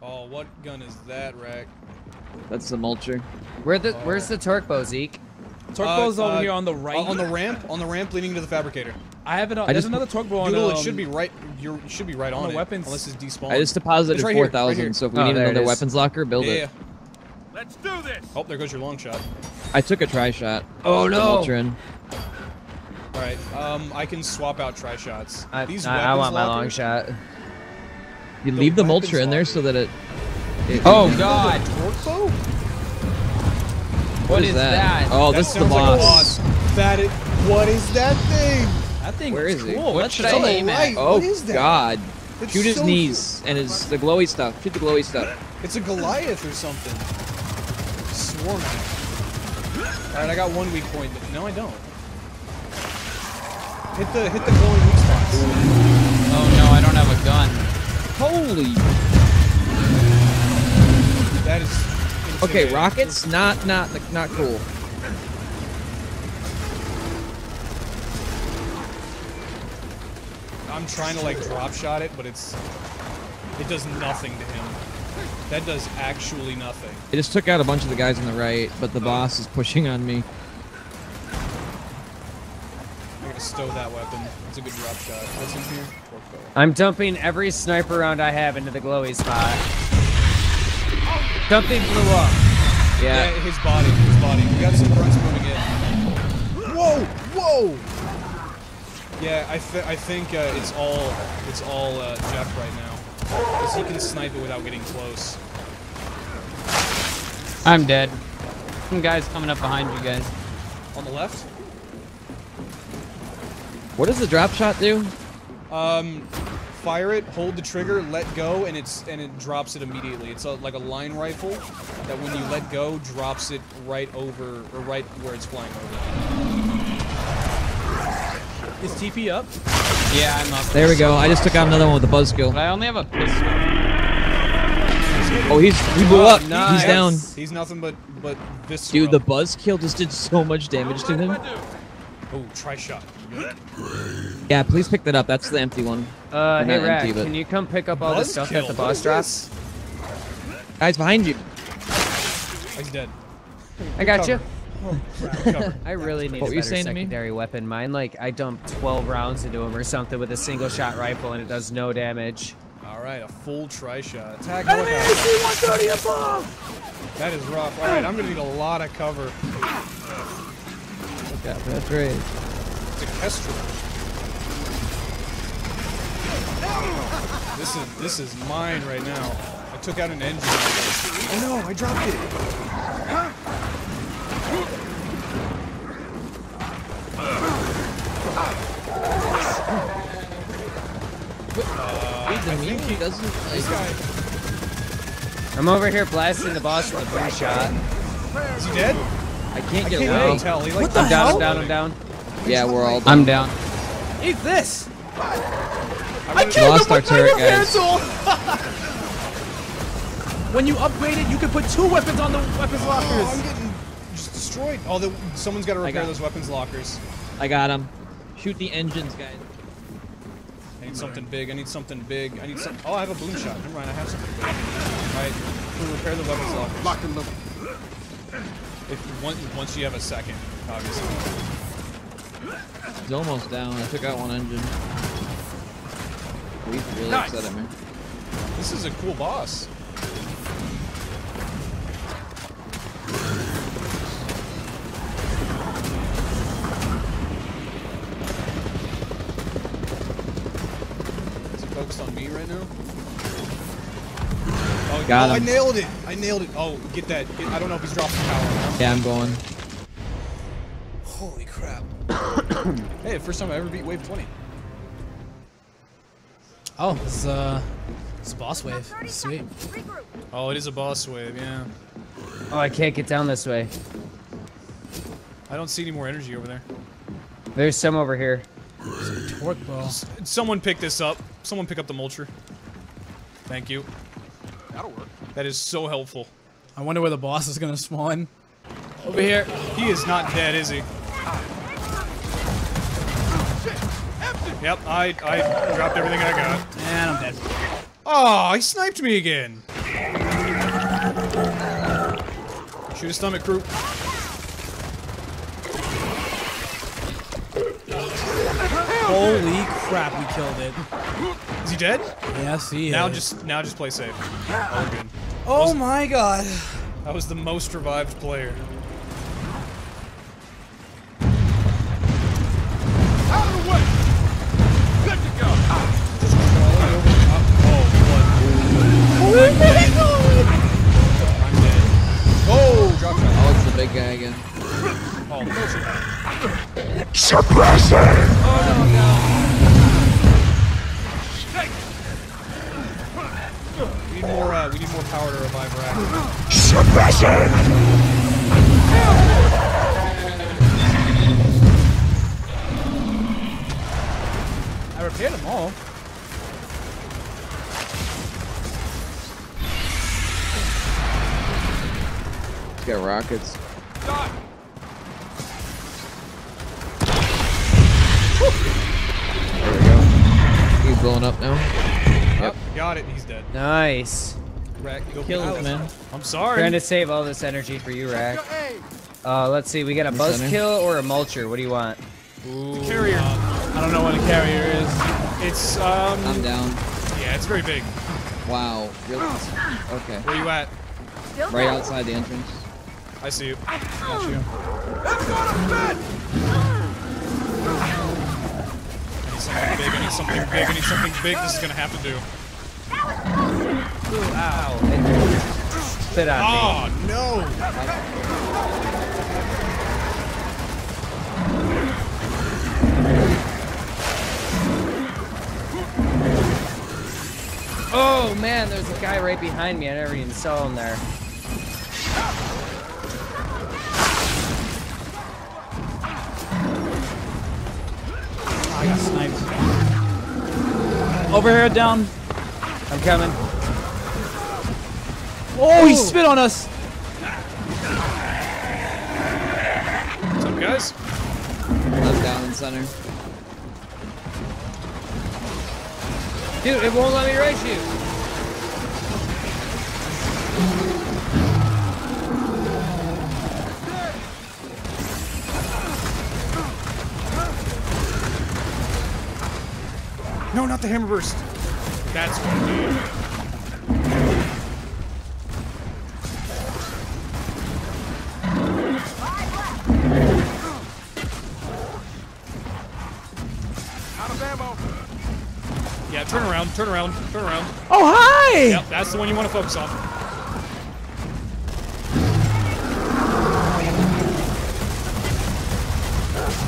Oh, what gun is that, Rack? That's the mulcher. Where the where's the torque bow, Zeke? Torque Uh, bow's over uh, here on the right. On the ramp, on the ramp leading to the fabricator. I have it on. I There's just- another torque bow on. Doodle, um, it should be right. You're, should be right on on, the it, weapons. Unless it's despawned. I just deposited It's right here, right 4,000, so if we Oh, need another it is. weapons locker, build yeah, it. yeah. Let's do this. Oh, there goes your long shot. I took a Tri-Shot. Oh, no. mulcher in. All right. Um, I can swap out Tri-Shots. I, These I, I weapons want my long shot. You The leave the weapons mulcher in there so that it. it Oh God! Torque bow? What is that? Oh, That this is the sounds like a boss. boss. That is. What is that thing? That thing Where is he? cool. What What should should I I aim at? Oh what oh, is that? God! It's Shoot his so knees and his the glowy stuff. Shoot the glowy stuff. It's a Goliath or something. Swarmak. All right, I got one weak point. No, I don't. Hit the hit the glowing weak spots. Oh no, I don't have a gun. Holy. That is. Okay, rockets not not not cool. I'm trying to like drop shot it, but it's it does nothing to him. That does actually nothing. It just took out a bunch of the guys on the right, but the oh. boss is pushing on me. I'm stow that weapon. It's a good drop shot. What's in here? Torque. I'm dumping every sniper round I have into the glowy spot. Something blew up. Yeah, Yeah. his body, his body. We got some grunts moving in. Whoa, whoa. Yeah, I, th I think uh, it's all it's all uh, Jeff right now, because he can snipe it without getting close. I'm dead. Some guys coming up behind you guys. On the left, What does the drop shot do? um, fire it, hold the trigger, let go, and it's and it drops it immediately. It's a, like a line rifle that when you let go, drops it right over or right where it's flying over. Is TP up? Yeah, I'm up. There we go. I just took out another one with the buzzkill. But I only have a pistol. Oh, he's he blew up. nice. He's down. He's nothing but but this. Dude, the buzzkill just did so much damage to him. Oh, Tri-Shot. Yeah, please pick that up. That's the empty one. Uh, Or hey not Rack, empty, but- can you come pick up all the stuff that the Buzzkill, boss drops? Guys behind you. this? He's dead. I got you. Cover. I really need What a were you better to secondary weapon. Mine, like, I dumped 12 rounds into him or something with a single shot rifle and it does no damage. All right, a full Tri-Shot. Attack Enemy AC 130 above. That is rough. All right, I'm gonna need a lot of cover. Yeah, that's right. It's a Kestrel. This is this is mine right now. I took out an engine. Oh no, I dropped it. Dude, the meme doesn't like. I'm over here blasting the boss with a boom shot. is he dead? I can't I get can't away. really tell. He like What the I'm down, I'm down, I'm down. Yeah, we're all. I'm down. Eat this. I killed Lost him our with my turret, guys. when you upgrade it, you can put two weapons on the weapons lockers. Oh, I'm getting just destroyed. Oh, the, someone's got to repair got those weapons lockers. I got him. Shoot the engines, guys. I need something big. I need something big. I need some. Oh, I have a boom shot. Never mind. I have something big. All right, we'll repair the weapons lockers. Lock and load. If once once you have a second, obviously. He's almost down. I took out one engine. He's really Nice. upset at me. This is a cool boss. Is he focused on me right now? Oh, Got oh, I nailed it! I nailed it. Oh, get that. Get, I don't know if he's dropping power. Yeah, I'm going. Holy crap. hey, first time I ever beat Wave 20. Oh, it's, is uh, this is boss wave. Sweet. Oh, it is a boss wave, yeah. Oh, I can't get down this way. I don't see any more energy over there. There's some over here. Torque bow. Someone pick this up. Someone pick up the mulcher. Thank you. That'll work. That is so helpful. I wonder where the boss is gonna spawn. Over here. He is not dead, is he? Yep, I, I dropped everything I got. And I'm dead. Oh, he sniped me again. Shoot a stomach, crew. Holy crap, we killed it. Is he dead? Yes, he now is. Now just now just play safe. Oh, oh my god. That was the most revived player. Oh, drop shot. Oh, it's the big guy again. Oh, motion. We need more. Uh, we need more power to revive Rack. I repaired them all. Got rockets. Done! There we go. He's blowing up now. Yep. Got it. He's dead. Nice. Rack, go Killed him, man. I'm sorry. Trying to save all this energy for you, Rack. Uh, let's see. We got a center. buzzkill or a mulcher. What do you want? Ooh, Carrier. uh, I don't know what a carrier is. it's um. I'm down. Yeah, it's very big. Wow. Really? Okay. Where you at? Right outside the entrance. I see you. Got you. I need something big. I need something big. I need something big. This is gonna have to do. Ow. It spit on me. Oh no! Oh man, there's a guy right behind me. I never even saw him there. I got sniped. Over here, down. I'm coming. Oh, he spit on us. What's up, guys? I'm down in center. Dude, it won't let me race you. No, not the hammer burst. That's what I need. Out! Yeah, turn around, turn around, turn around. Oh, hi. Yep, that's the one you want to focus on.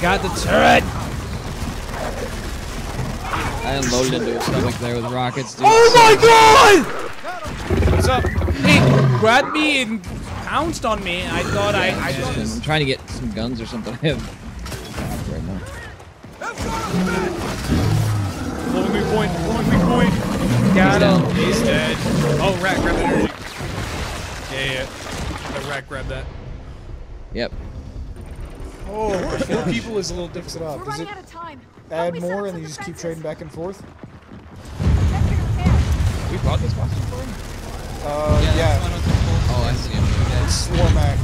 Got the turret. I unloaded into his stomach there with rockets, dude. Oh my god! What's up? He grabbed me and pounced on me. I thought I, I Just, just. I'm trying to get some guns or something. I have right now. Blowing me point, blowing me point. Got him. He's dead. Oh, rat, grab that energy. Yeah, yeah. Let rat grab that. Yep. Oh, four people is a little difficult. We're running out of time. Help add me more and you just keep trading back and forth? Check your repairs. We bought this box before? Uh, yeah. Oh, I see him. It's Swarmak.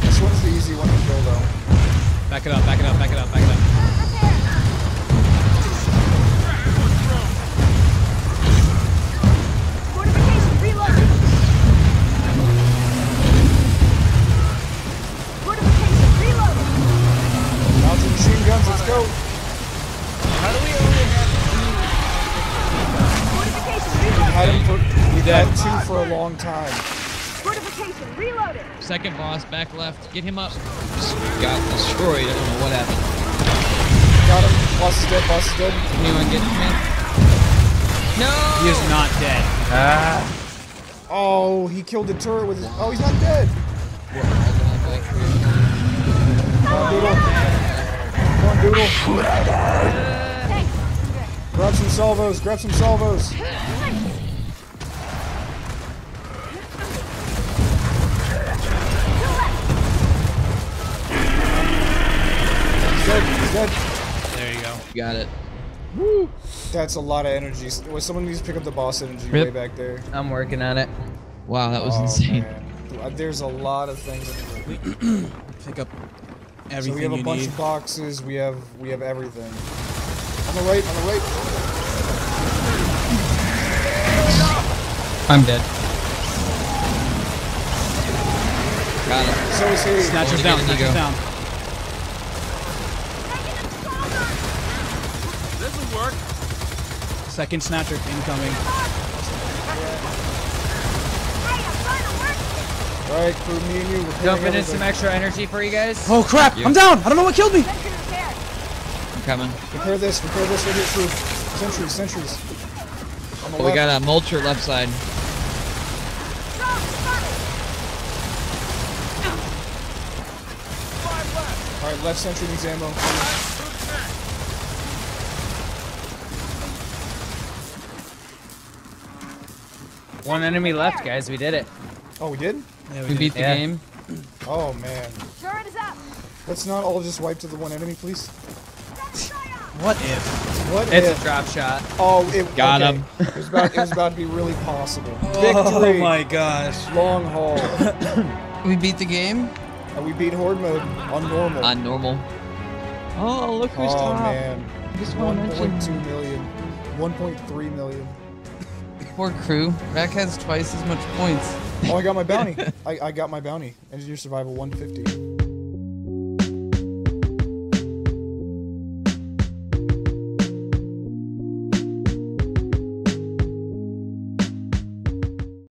This one's the easy one to kill though. Back it up, back it up, back it up, back it up. Had him for we've had two for a long time. Fortification reloaded. Second boss, back left. Get him up. Just got destroyed. I don't know what happened. Got him. Boss is dead, boss. Anyone get me? No! He is not dead. Ah. Oh, he killed the turret with his oh he's not dead. Come on, Doodle. Come on, Doodle. Grab some salvos, grab some salvos. He's dead. There you go. Got it. That's a lot of energy. Well, someone needs to pick up the boss energy Rip. way back there. I'm working on it. Wow, that was Oh, insane. man. Uh, There's a lot of things. In here. Pick up everything. So we have a bunch need. of boxes. We have we have everything. On the right, on the right. I'm dead. Got it. So is he. Snatcher's Oh, down. there you Snatcher's go. down. This'll work. Second snatcher incoming. All right, crew, me and you. We're Dumping in some extra energy for you guys. Oh crap! I'm down. I don't know what killed me. Sentry repaired. I'm coming. Repair this. Repair this right here, crew. Sentries, sentries. Oh, we got a mulcher left side. All right, left sentry needs ammo. One enemy left, guys. We did it. Oh, we did? Yeah, We did. beat the Yeah. game. Oh man. Turret is up. Let's not all just wipe to the one enemy, please. What if? What? It's if- a drop shot. Oh, it Got okay. him. It was about. It was about to be really possible. Oh Victory. Oh my gosh. Long haul. We beat the game. and we beat horde mode on normal. On normal. Oh, look who's oh top. man. Just wanna mention- 1.2 million. 1.3 million. Poor crew. Rack has twice as much points. Oh, I got my bounty. I, I got my bounty. Engineer survival 150.